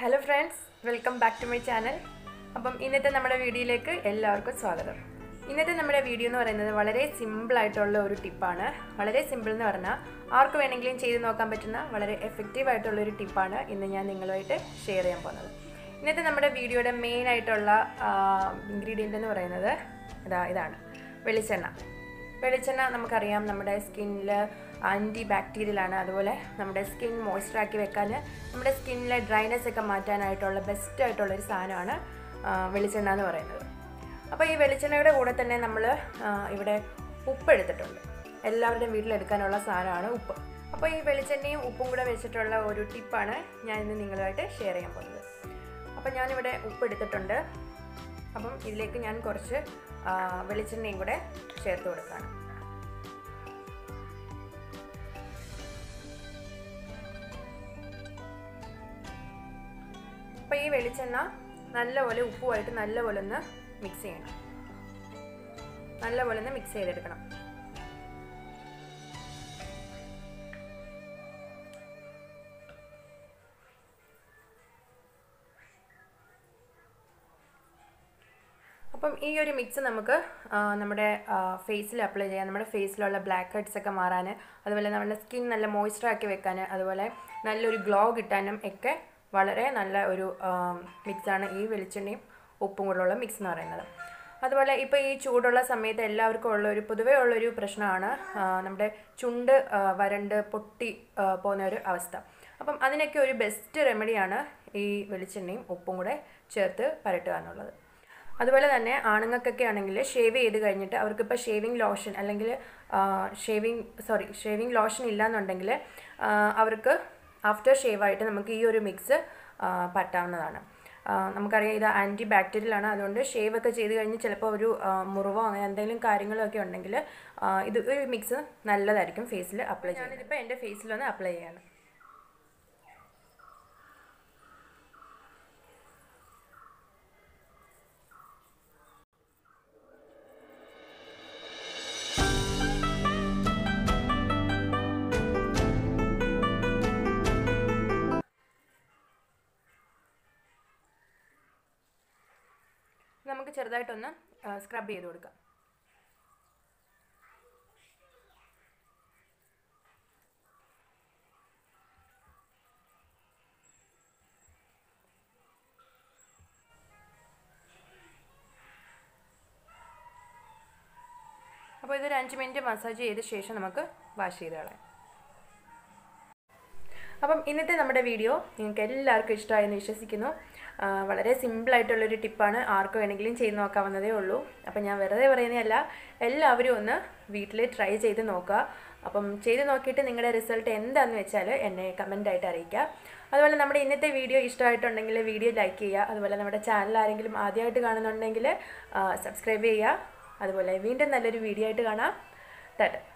Hello friends welcome back to my channel അപ്പം ഇന്നത്തെ നമ്മുടെ വീഡിയോയിലേക്ക് എല്ലാവർക്കും സ്വാഗതം. ഇന്നത്തെ നമ്മുടെ വീഡിയോ എന്ന് പറയുന്നത് വളരെ സിമ്പിളായിട്ടുള്ള ഒരു ടിപ്പാണ് വളരെ സിമ്പിൾ എന്ന് പറഞ്ഞാൽ ആർക്ക് വേണമെങ്കിലും ചെയ്ത് നോക്കാൻ പറ്റുന്ന വളരെ എഫക്റ്റീവ് ആയിട്ടുള്ള ഒരു ടിപ്പാണ് ഇന്ന് ഞാൻ നിങ്ങളുമായിട്ട് ഷെയർ ചെയ്യാൻ പോകുന്നത്. ഇന്നത്തെ നമ്മുടെ വീഡിയോയുടെ മെയിൻ ആയിട്ടുള്ള ഇൻഗ്രീഡിയന്റ് എന്ന് പറയുന്നത് ഇതാ ഇതാണ്. വെളിച്ചെണ്ണ. വെളിച്ചെണ്ണ നമുക്കറിയാം നമ്മുടെ സ്കിന്നിൽ ആന്റി ബാക്ടീരിയലാണ് അതുപോലെ നമ്മുടെ സ്കിൻ മോയ്സ്ചറാക്കി വെക്കാൻ നമ്മുടെ സ്കിന്നിലെ ഡ്രൈനെസ് ഒക്കെ മാറ്റാനായിട്ടുള്ള ബെസ്റ്റ് ആയിട്ടുള്ള ഒരു സാധനമാണ് വെളിച്ചെണ്ണ എന്ന് പറയുന്നത്. അപ്പോൾ ഈ വെളിച്ചെണ്ണയുടെ കൂടെ തന്നെ നമ്മൾ ഇവിടെ ഉപ്പ് എടുത്തിട്ടുണ്ട്. എല്ലാവരുടെയും വീട്ടിലെടുക്കാനുള്ള സാധനമാണ് ഉപ്പ്. അപ്പോൾ ഈ വെളിച്ചെണ്ണയും ഉപ്പും കൂടെ വെച്ചിട്ടുള്ള ഒരു ടിപ്പാണ് ഞാൻ ഇന്ന് നിങ്ങളുമായിട്ട് ഷെയർ ചെയ്യാൻ പോകുന്നത്. അപ്പോൾ ഞാനിവിടെ ഉപ്പ് എടുത്തിട്ടുണ്ട്. അപ്പം ഇതിലേക്ക് ഞാൻ കുറച്ച് വെളിച്ചെണ്ണയും കൂടെ ചേർത്ത് കൊടുക്കുകയാണ് അപ്പോൾ ഈ വെളിച്ചെണ്ണ നല്ലപോലെ ഉപ്പുമായിട്ട് നല്ലപോലെ ഒന്ന് മിക്സ് ചെയ്യണം. നല്ലപോലെ ഒന്ന് മിക്സ് ചെയ്തെടുക്കണം. അപ്പം ഈ ഒരു മിക്സ് നമുക്ക് നമ്മുടെ ഫേസിൽ അപ്ലൈ ചെയ്യാം നമ്മുടെ ഫേസിലുള്ള ബ്ലാക്ക് ഹെഡ്സ് ഒക്കെ മാറാൻ അതുപോലെ നമ്മുടെ സ്കിൻ നല്ല മോയ്സ്ചർ ആക്കി വെക്കാൻ അതുപോലെ നല്ലൊരു ഗ്ലോ കിട്ടാനും ഒക്കെ വളരെ നല്ല ഒരു മിക്സാണ് ഈ വെളിച്ചെണ്ണയും ഉപ്പും കൂടെയുള്ള മിക്സ് എന്ന് പറയുന്നത്. അതുപോലെ ഇപ്പോൾ ഈ ചൂടുള്ള സമയത്ത് എല്ലാവർക്കും ഉള്ള ഒരു പൊതുവേ ഉള്ളൊരു പ്രശ്നമാണ് നമ്മുടെ ചുണ്ട് വരണ്ട് പൊട്ടി പോകുന്ന ഒരു അവസ്ഥ. അപ്പം അതിനൊക്കെ ഒരു ബെസ്റ്റ് റെമഡിയാണ് ഈ വെളിച്ചെണ്ണയും ഉപ്പും കൂടെ ചേർത്ത് പരട്ടുക എന്നുള്ളത്. അതുപോലെ തന്നെ ആണുങ്ങൾക്കൊക്കെ ആണെങ്കിൽ ഷേവ് ചെയ്ത് കഴിഞ്ഞിട്ട് അവർക്കിപ്പോൾ ഷേവിങ് ലോഷൻ അല്ലെങ്കിൽ ഷേവിങ് സോറി ഷേവിങ് ലോഷൻ ഇല്ലയെന്നുണ്ടെങ്കിൽ അവർക്ക് ആഫ്റ്റർ ഷേവായിട്ട് നമുക്ക് ഈ ഒരു മിക്സ് പറ്റാവുന്നതാണ്. നമുക്കറിയാം ഇത് ആന്റി ബാക്ടീരിയലാണ് അതുകൊണ്ട് ഷേവ് ഒക്കെ ചെയ്ത് കഴിഞ്ഞ് ചിലപ്പോൾ ഒരു മുറിവോ അങ്ങനെ എന്തെങ്കിലും കാര്യങ്ങളൊക്കെ ഉണ്ടെങ്കിൽ ഇത് ഒരു മിക്സ് നല്ലതായിരിക്കും ഫേസിൽ അപ്ലൈ ചെയ്യാൻ ഞാനിതിപ്പോൾ എന്റെ ഫേസിലൊന്ന് അപ്ലൈ ചെയ്യാണ് നമുക്ക് ചെറുതായിട്ടൊന്ന് സ്ക്രബ് ചെയ്ത് കൊടുക്കാം. അപ്പോൾ ഇതൊരു അഞ്ച് മിനിറ്റ് മസാജ് ചെയ്ത ശേഷം നമുക്ക് വാഷ് ചെയ്ത് കളയാം. അപ്പം ഇന്നത്തെ നമ്മുടെ വീഡിയോ നിങ്ങൾക്ക് എല്ലാവർക്കും ഇഷ്ടമായെന്ന് വിശ്വസിക്കുന്നു. വളരെ സിമ്പിളായിട്ടുള്ളൊരു ടിപ്പാണ് ആർക്ക് വേണമെങ്കിലും ചെയ്ത് നോക്കാവുന്നതേ ഉള്ളൂ. അപ്പം ഞാൻ വെറുതെ പറയുന്നതല്ല എല്ലാവരും ഒന്ന് വീട്ടിൽ ട്രൈ ചെയ്ത് നോക്കുക. അപ്പം ചെയ്ത് നോക്കിയിട്ട് നിങ്ങളുടെ റിസൾട്ട് എന്താണെന്ന് വെച്ചാൽ എന്നെ കമന്റായിട്ട് അറിയിക്കുക. അതുപോലെ നമ്മുടെ ഇന്നത്തെ വീഡിയോ ഇഷ്ടമായിട്ടുണ്ടെങ്കിൽ വീഡിയോ ലൈക്ക് ചെയ്യുക. അതുപോലെ നമ്മുടെ ചാനൽ ആരെങ്കിലും ആദ്യമായിട്ട് കാണുന്നുണ്ടെങ്കിൽ സബ്സ്ക്രൈബ് ചെയ്യുക. അതുപോലെ വീണ്ടും നല്ലൊരു വീഡിയോ ആയിട്ട് കാണാം. ടാറ്റ.